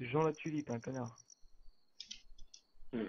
Jean la tulipe, un connard. Hmm.